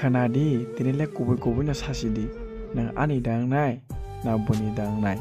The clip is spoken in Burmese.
ခနာဒီတင်းလက်ကိုဘကိုဘနဆာစီဒီနာအနိဒန်းနိုင်နာဘနီဒန်းနိုင်